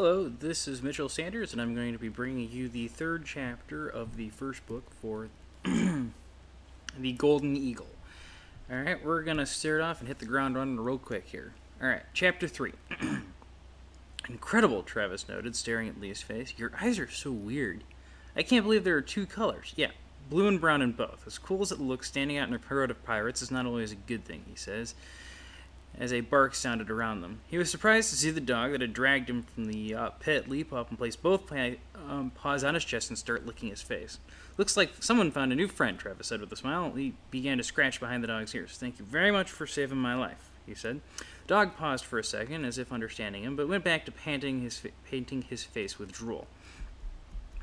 Hello, this is Mitchell Sanders, and I'm going to be bringing you the third chapter of the first book for The Golden Eagle. Alright, we're going to start off and hit the ground running real quick here. Alright, chapter 3. Incredible, Travis noted, staring at Leah's face. Your eyes are so weird. I can't believe there are two colors. Yeah, blue and brown in both. As cool as it looks, standing out in a crowd of pirates is not always a good thing, he says as a bark sounded around them. He was surprised to see the dog that had dragged him from the uh, pit leap up and place both um, paws on his chest and start licking his face. Looks like someone found a new friend, Travis said with a smile. He began to scratch behind the dog's ears. Thank you very much for saving my life, he said. The dog paused for a second, as if understanding him, but went back to panting his painting his face with drool.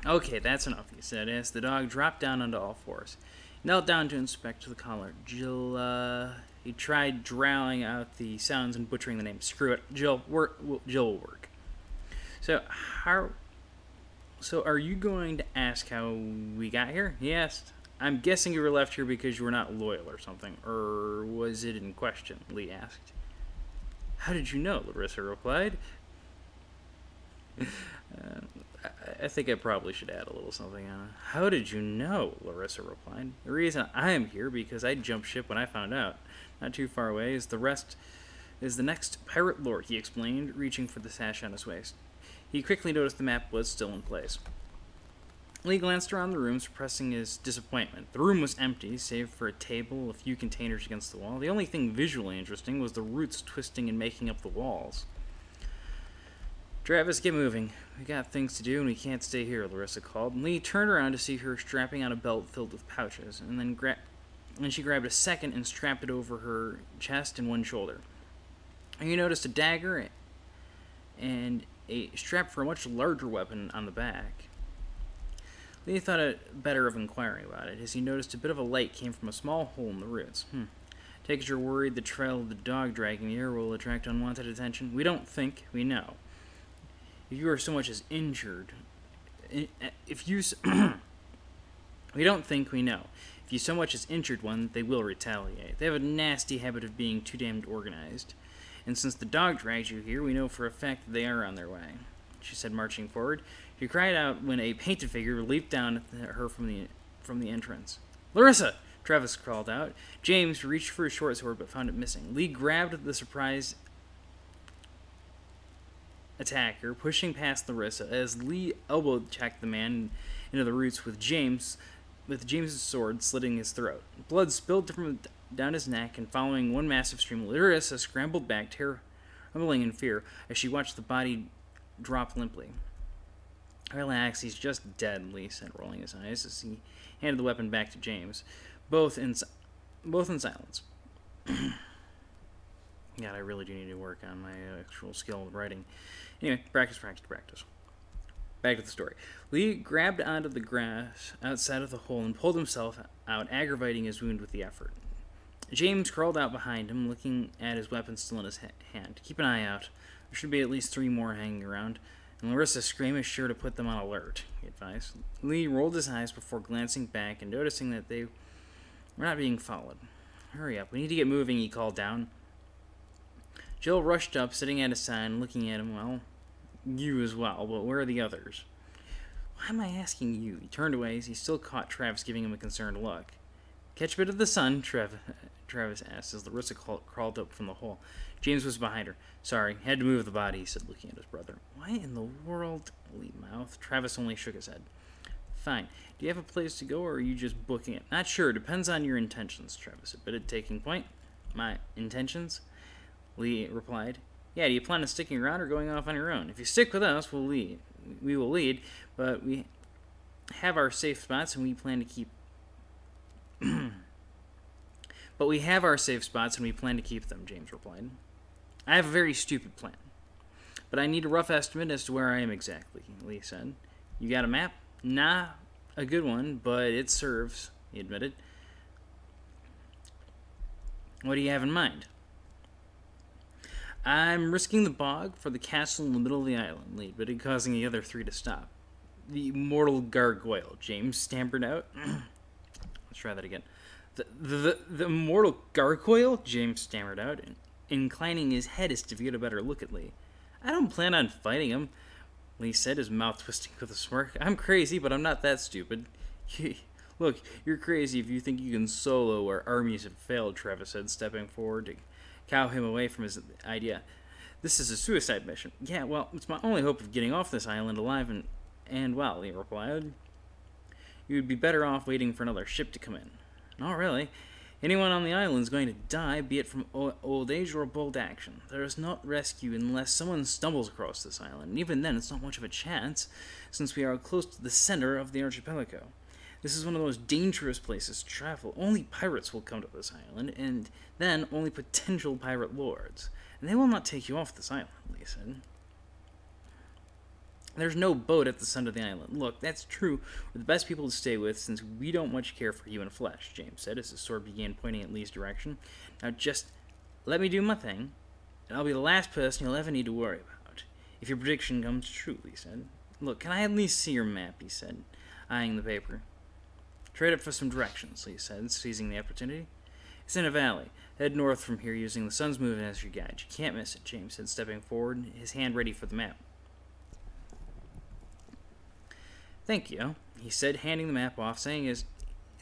Okay, that's enough, he said, as the dog dropped down onto all fours. Knelt down to inspect the collar. Jill, uh, he tried drawling out the sounds and butchering the name. Screw it, Jill. Work. Jill will work. So how? So are you going to ask how we got here? He asked. I'm guessing you were left here because you were not loyal or something, or was it in question? Lee asked. How did you know? Larisa replied. Uh, I, think I probably should add a little something on. How did you know? Larisa replied. The reason I am here because I jumped ship when I found out. Not too far away is the rest is the next pirate lord, he explained, reaching for the sash on his waist. He quickly noticed the map was still in place. Lee glanced around the room, suppressing his disappointment. The room was empty, save for a table, a few containers against the wall. The only thing visually interesting was the roots twisting and making up the walls. Travis, get moving. We got things to do and we can't stay here, Larisa called. And Lee turned around to see her strapping on a belt filled with pouches, and then gra- and she grabbed a second and strapped it over her chest and one shoulder. And you noticed a dagger and a strap for a much larger weapon on the back. Lee thought it better of inquiring about it, as he noticed a bit of a light came from a small hole in the roots. Hmm. Take it you're worried the trail of the dog dragging here will attract unwanted attention? We don't think, we know. If you are so much as injured, if you. we don't think we know. If you so much as injured one, they will retaliate. They have a nasty habit of being too damned organized. And since the dog dragged you here, we know for a fact that they are on their way. She said, marching forward. She cried out when a painted figure leaped down at her from the from the entrance. Larisa! Travis called out. James reached for his short sword but found it missing. Lee grabbed the surprise attacker, pushing past Larisa as Lee elbowed checked the man into the roots with James with James's sword slitting his throat. Blood spilled from down his neck, and following one massive stream, Larisa scrambled back, trembling in fear, as she watched the body drop limply. Relax, he's just dead, Lee said, rolling his eyes as he handed the weapon back to James, both in, both in silence. God, I really do need to work on my uh, actual skill with writing. Anyway, practice, practice, practice. Back to the story. Lee grabbed onto the grass outside of the hole and pulled himself out, aggravating his wound with the effort. James crawled out behind him, looking at his weapon still in his ha- hand. Keep an eye out. There should be at least three more hanging around. And Larisa's scream is sure to put them on alert, he advised. Lee rolled his eyes before glancing back and noticing that they were not being followed. Hurry up, we need to get moving, he called down. Jill rushed up, sitting at his side, looking at him. Well, you as well, but where are the others? Why am I asking you? He turned away as he still caught Travis giving him a concerned look. Catch a bit of the sun, Trev- Travis asked as Larisa crawled up from the hole. James was behind her. Sorry, had to move the body, he said, looking at his brother. Why in the world? Lee mouth. Travis only shook his head. Fine. Do you have a place to go, or are you just booking it? Not sure. Depends on your intentions, Travis admitted, taking point. My intentions? Lee replied. Yeah, do you plan on sticking around or going off on your own? If you stick with us, we'll lead. We will lead, but we have our safe spots and we plan to keep. but we have our safe spots and we plan to keep them, James replied. I have a very stupid plan. But I need a rough estimate as to where I am exactly, Lee said. You got a map? Nah, a good one, but it serves, he admitted. What do you have in mind? I'm risking the bog for the castle in the middle of the island, Lee, but it causing the other three to stop. The mortal gargoyle, James stammered out. Let's try that again. The, the, the, mortal gargoyle? James stammered out, inclining his head as to get a better look at Lee. I don't plan on fighting him, Lee said, his mouth twisting with a smirk. I'm crazy, but I'm not that stupid. Look, you're crazy if you think you can solo where armies have failed, Travis said, stepping forward to cow him away from his idea. This is a suicide mission. Yeah, well, it's my only hope of getting off this island alive and, and well, he replied. You would be better off waiting for another ship to come in. Not really. Anyone on the island is going to die, be it from old age or bold action. There is not rescue unless someone stumbles across this island, and even then it's not much of a chance, since we are close to the center of the archipelago. This is one of the most dangerous places to travel. Only pirates will come to this island, and then only potential pirate lords. And they will not take you off this island, Lee said. There's no boat at the center of the island. Look, that's true. We're the best people to stay with since we don't much care for human flesh, James said as his sword began pointing at Lee's direction. Now just let me do my thing, and I'll be the last person you'll ever need to worry about. If your prediction comes true, Lee said. Look, can I at least see your map, he said, eyeing the paper. Trade up for some directions, Lee said, seizing the opportunity. It's in a valley. Head north from here using the sun's movement as your guide. You can't miss it, James said, stepping forward, his hand ready for the map. Thank you, he said, handing the map off, saying as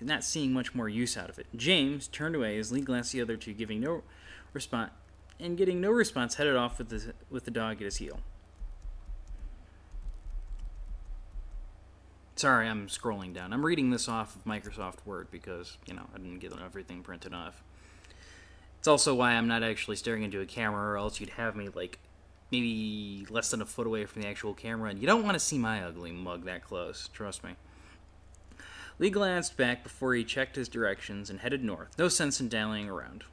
not seeing much more use out of it. James turned away as Lee glanced the other two, giving no response, and getting no response, headed off with the with the dog at his heel. Sorry, I'm scrolling down. I'm reading this off of Microsoft Word because you know I didn't get everything printed off. It's also why I'm not actually staring into a camera, or else you'd have me like maybe less than a foot away from the actual camera, and you don't want to see my ugly mug that close, trust me. Lee glanced back before he checked his directions and headed north. No sense in dallying around.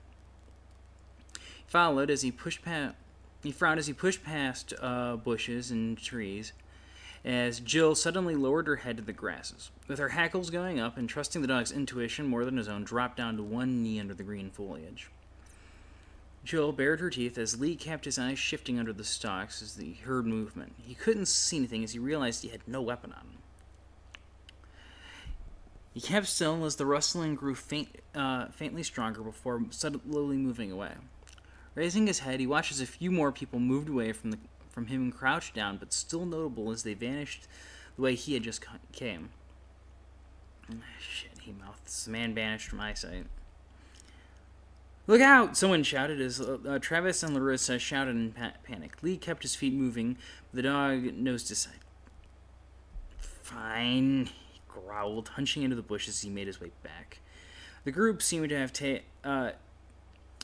He followed as he pushed past. He frowned as he pushed past uh, bushes and trees, as Jill suddenly lowered her head to the grasses. With her hackles going up and trusting the dog's intuition more than his own, dropped down to one knee under the green foliage. Jill bared her teeth as Lee kept his eyes shifting under the stalks as he heard movement. He couldn't see anything as he realized he had no weapon on him. He kept still as the rustling grew faint, uh, faintly stronger before slowly moving away. Raising his head, he watched as a few more people moved away from, the, from him and crouched down, but still notable as they vanished the way he had just came. Shit, he mouthed. The man vanished from eyesight. Look out! Someone shouted as uh, uh, Travis and Larisa shouted in pa- panic. Lee kept his feet moving, but the dog nosed aside. Fine, he growled, hunching into the bushes as he made his way back. The group seemed to have uh,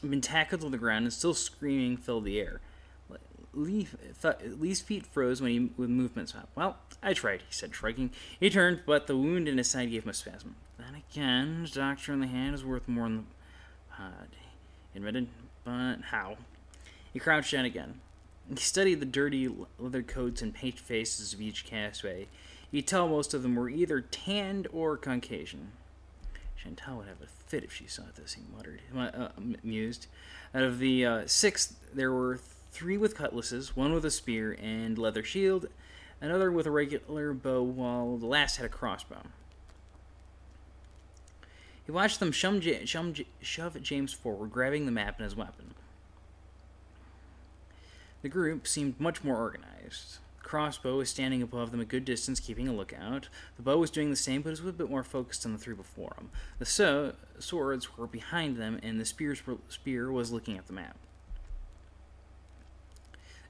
been tackled to the ground and still screaming filled the air. Th- Lee's feet froze when he with movement stopped. Well, I tried, he said, shrugging. He turned, but the wound in his side gave him a spasm. Then again, the doctor in the hand is worth more than the pod admitted, but how? He crouched down again. He studied the dirty leather coats and painted faces of each castaway. You would tell most of them were either tanned or Caucasian. Chantal would have a fit if she saw this, he muttered, uh, mused. Out of the uh, six, there were three with cutlasses, one with a spear and leather shield, another with a regular bow, while the last had a crossbow. He watched them shove, shove James forward, grabbing the map and his weapon. The group seemed much more organized. The crossbow was standing above them a good distance, keeping a lookout. The bow was doing the same, but was a bit more focused on the three before him. The so- swords were behind them, and the spears spear was looking at the map.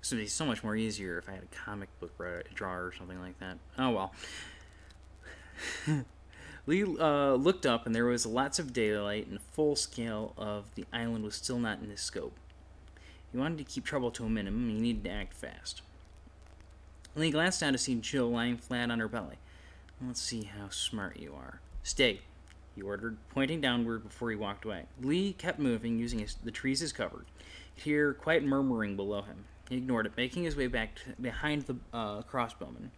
This would be so much more easier if I had a comic book drawer or something like that. Oh well. Lee uh, looked up, and there was lots of daylight, and the full scale of the island was still not in his scope. He wanted to keep trouble to a minimum, and he needed to act fast. Lee glanced down to see Jill lying flat on her belly. Let's see how smart you are. Stay, he ordered, pointing downward before he walked away. Lee kept moving, using his, the trees as cover. He could hear quiet murmuring below him. He ignored it, making his way back to, behind the uh, crossbowman.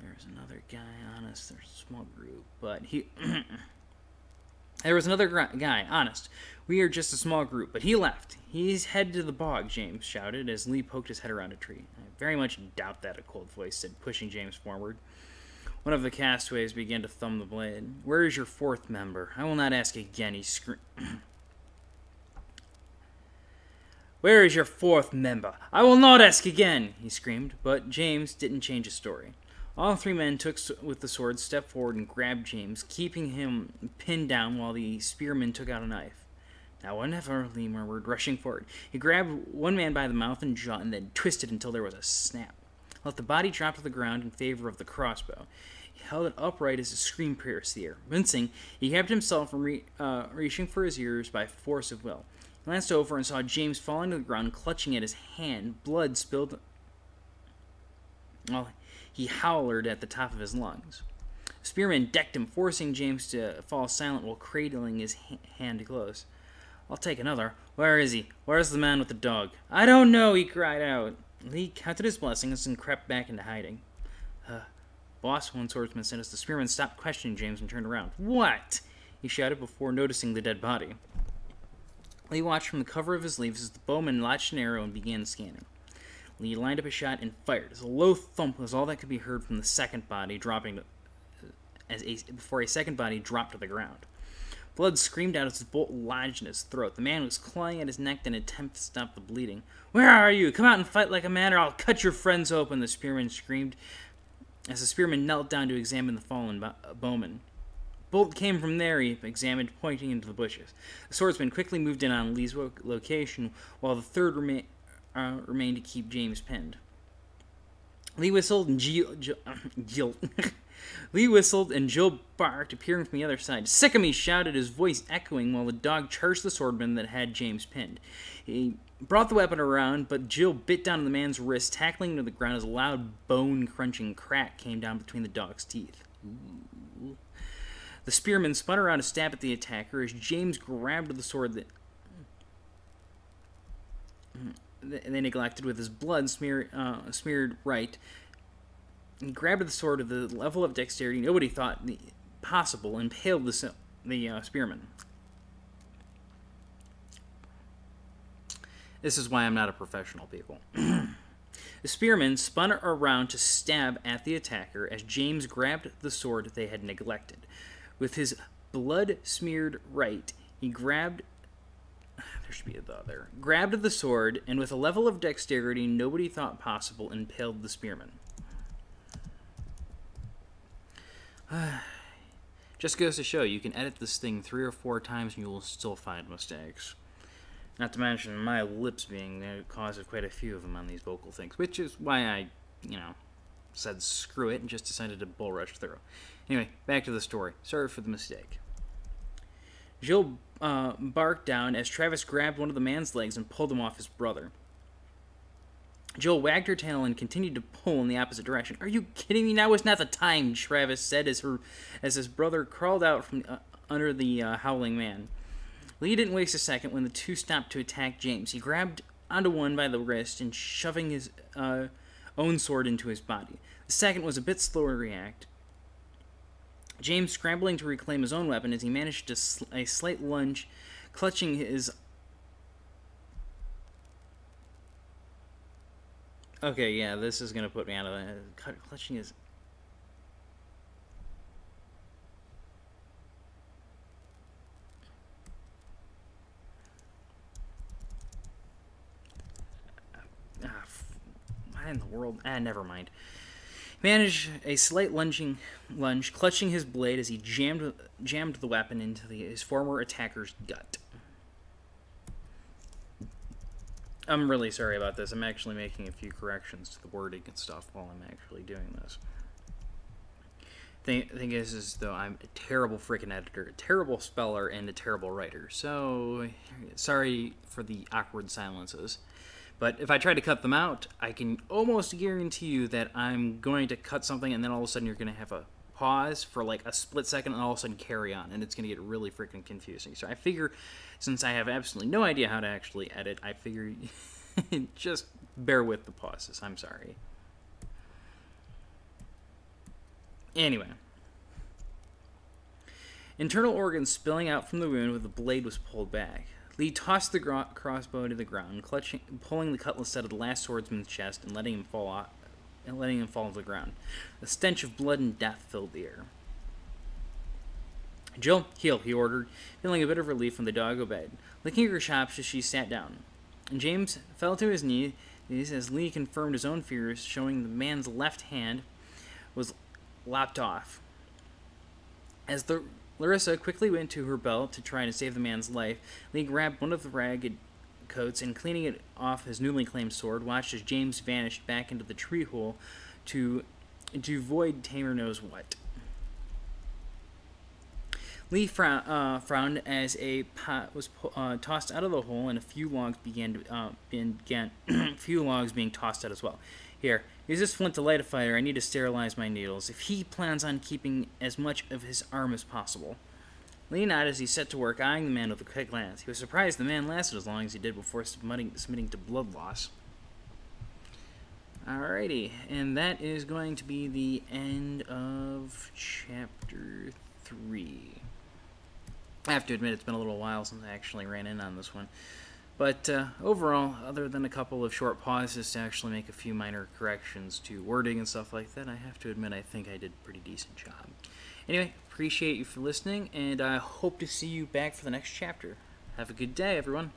There's another guy honest. There's a small group, but he. there was another guy honest. We are just a small group, but he left. He's headed to the bog, James shouted as Lee poked his head around a tree. I very much doubt that, a cold voice said, pushing James forward. One of the castaways began to thumb the blade. Where is your fourth member? I will not ask again, he screamed. Where is your fourth member? I will not ask again, he screamed, but James didn't change his story. All three men took with the swords, stepped forward, and grabbed James, keeping him pinned down while the spearman took out a knife. Now, whenever Lee murmured, rushing forward, he grabbed one man by the mouth and jaw and then twisted until there was a snap. Let the body drop to the ground in favor of the crossbow. He held it upright as a scream pierced the air. Wincing, he kept himself from re- uh, reaching for his ears by force of will. Glanced over and saw James falling to the ground, clutching at his hand. Blood spilled. Well, he howled at the top of his lungs. Spearman decked him, forcing James to fall silent while cradling his hand close. I'll take another. Where is he? Where's the man with the dog? I don't know, he cried out. Lee counted his blessings and crept back into hiding. Uh, boss, one swordsman said as the spearman stopped questioning James and turned around. What? he shouted before noticing the dead body. Lee watched from the cover of his leaves as the bowman latched an arrow and began scanning. Lee lined up a shot and fired. As a low thump was all that could be heard from the second body dropping as a, before a second body dropped to the ground. Blood screamed out as his bolt lodged in his throat. The man was clawing at his neck in an attempt to stop the bleeding. Where are you? Come out and fight like a man, or I'll cut your friends open, the spearman screamed as the spearman knelt down to examine the fallen bo- bowman. Bolt came from there, he examined, pointing into the bushes. The swordsman quickly moved in on Lee's location, while the third rema- uh, remained to keep James pinned. Lee whistled and Jill Lee whistled and Jill barked, appearing from the other side. Sick of me, shouted, his voice echoing while the dog charged the swordman that had James pinned. He brought the weapon around, but Jill bit down on the man's wrist, tackling him to the ground as a loud bone crunching crack came down between the dog's teeth. Ooh. The spearman spun around to stab at the attacker as James grabbed the sword that they neglected with his blood smear, uh, smeared right. He grabbed the sword at the level of dexterity nobody thought possible and impaled the, the uh, spearman. This is why I'm not a professional, people. the spearman spun around to stab at the attacker as James grabbed the sword they had neglected. With his blood smeared right, he grabbed there should be the there. Grabbed the sword, and with a level of dexterity nobody thought possible, impaled the spearman. Just goes to show you can edit this thing three or four times and you will still find mistakes. Not to mention my lips being the cause of quite a few of them on these vocal things, which is why I, you know, said screw it and just decided to bull rush through. Anyway, back to the story. Sorry for the mistake. Jill uh, barked down as Travis grabbed one of the man's legs and pulled him off his brother. Jill wagged her tail and continued to pull in the opposite direction. Are you kidding me? Now is not the time, Travis said as her as his brother crawled out from uh, under the uh, howling man. Lee didn't waste a second when the two stopped to attack James. He grabbed onto one by the wrist and shoving his uh, own sword into his body. The second was a bit slower to react. James scrambling to reclaim his own weapon as he managed a, sl- a slight lunge, clutching his Okay, yeah, this is gonna put me out of the clutching his. Ah, why in the world? Ah, never mind. Managed a slight lunging lunge, clutching his blade as he jammed jammed the weapon into the, his former attacker's gut. I'm really sorry about this. I'm actually making a few corrections to the wording and stuff while I'm actually doing this. Thing, thing is, is though I'm a terrible freaking editor, a terrible speller, and a terrible writer. So sorry for the awkward silences. But if I try to cut them out, I can almost guarantee you that I'm going to cut something, and then all of a sudden you're going to have a pause for like a split second, and all of a sudden carry on, and it's going to get really freaking confusing. So I figure, since I have absolutely no idea how to actually edit, I figure just bear with the pauses. I'm sorry. Anyway. Internal organs spilling out from the wound where the blade was pulled back. Lee tossed the gro- crossbow to the ground, clutching, pulling the cutlass out of the last swordsman's chest and letting him fall off, and letting him fall to the ground. A stench of blood and death filled the air. Jill, heel, he ordered, feeling a bit of relief when the dog obeyed, licking her chops as she sat down. And James fell to his knees as Lee confirmed his own fears, showing the man's left hand was lopped off. As the Larisa quickly went to her belt to try to save the man's life, Lee grabbed one of the ragged coats and, cleaning it off his newly claimed sword, watched as James vanished back into the tree hole to to avoid Tamer knows what. Lee frown, uh, frowned as a pot was uh, tossed out of the hole, and a few logs began to, uh, began few logs being tossed out as well. Here, use this flint to light a fire. I need to sterilize my needles. If he plans on keeping as much of his arm as possible. Lee nodded as he set to work, eyeing the man with a quick glance. He was surprised the man lasted as long as he did before submitting, submitting to blood loss. Alrighty, and that is going to be the end of chapter 3. I have to admit it's been a little while since I actually ran in on this one. But uh, overall, other than a couple of short pauses to actually make a few minor corrections to wording and stuff like that, I have to admit I think I did a pretty decent job. Anyway, appreciate you for listening, and I hope to see you back for the next chapter. Have a good day, everyone.